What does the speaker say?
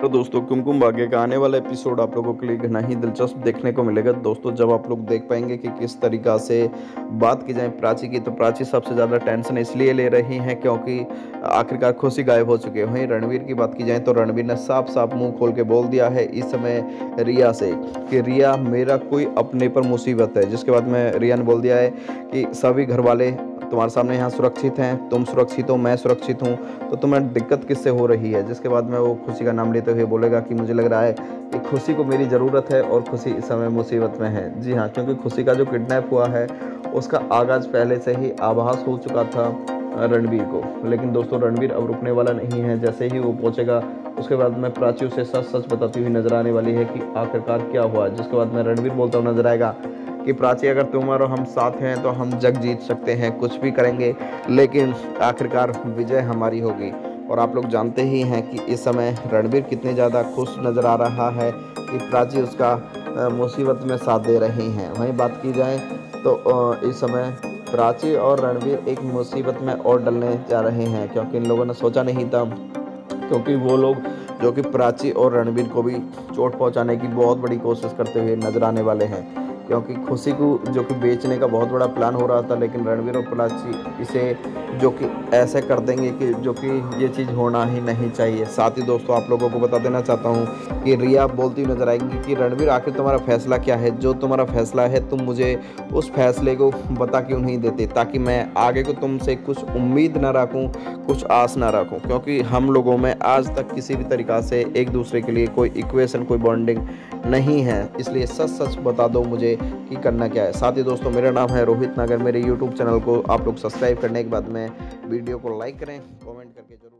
तो दोस्तों, कुमकुम भाग्य का आने वाला एपिसोड आप लोगों के लिए घना ही दिलचस्प देखने को मिलेगा। दोस्तों, जब आप लोग देख पाएँगे कि किस तरीका से बात की जाए प्राची की तो प्राची सबसे ज़्यादा टेंशन इसलिए ले रही हैं क्योंकि आखिरकार खुशी गायब हो चुके हैं। रणवीर की बात की जाए तो रणवीर ने साफ़ साफ़ मुँह खोल के बोल दिया है इस समय रिया से कि, रिया, मेरा कोई अपने पर मुसीबत है। जिसके बाद में रिया ने बोल दिया है कि, सभी घर वाले तुम्हारे सामने यहाँ सुरक्षित हैं, तुम सुरक्षित हो, मैं सुरक्षित हूँ तो तुम्हें दिक्कत किससे हो रही है? जिसके बाद में वो खुशी का नाम लेते हुए बोलेगा कि मुझे लग रहा है कि खुशी को मेरी ज़रूरत है और खुशी इस समय मुसीबत में है। जी हाँ क्योंकि खुशी का जो किडनैप हुआ है, उसका आगाज़ पहले से ही आभास हो चुका था रणबीर को। लेकिन दोस्तों, रणबीर अब रुकने वाला नहीं है। जैसे ही वो पहुँचेगा, उसके बाद में प्राची उसे सच सच बताती हुई नज़र आने वाली है कि आखिरकार क्या हुआ। जिसके बाद में रणबीर बोलता हुआ नज़र आएगा कि प्राची, अगर तुम और हम साथ हैं तो हम जग जीत सकते हैं, कुछ भी करेंगे, लेकिन आखिरकार विजय हमारी होगी। और आप लोग जानते ही हैं कि इस समय रणबीर कितने ज़्यादा खुश नज़र आ रहा है कि प्राची उसका मुसीबत में साथ दे रही हैं। वहीं बात की जाए तो इस समय प्राची और रणबीर एक मुसीबत में और डलने जा रहे हैं, क्योंकि इन लोगों ने सोचा नहीं था, क्योंकि वो लोग, जो कि प्राची और रणबीर को भी चोट पहुँचाने की बहुत बड़ी कोशिश करते हुए नज़र आने वाले हैं। क्योंकि खुशी को, जो कि बेचने का बहुत बड़ा प्लान हो रहा था, लेकिन रणवीर और पलाची इसे जो कि ऐसे कर देंगे कि, जो कि ये चीज़ होना ही नहीं चाहिए। साथ ही दोस्तों, आप लोगों को बता देना चाहता हूँ कि रिया बोलती नज़र आएँगी कि, रणवीर, आखिर तुम्हारा फैसला क्या है? जो तुम्हारा फैसला है, तुम मुझे उस फैसले को बता क्यों नहीं देते? ताकि मैं आगे को तुमसे कुछ उम्मीद ना रखूँ, कुछ आस ना रखूँ। क्योंकि हम लोगों में आज तक किसी भी तरीक़ा से एक दूसरे के लिए कोई इक्वेशन कोई बॉन्डिंग नहीं है। इसलिए सच सच बता दो मुझे कि करना क्या है। साथ ही दोस्तों, मेरा नाम है रोहित नगर। मेरे यूट्यूब चैनल को आप लोग सब्सक्राइब करने के बाद में वीडियो को लाइक करें कॉमेंट करके ज़रूर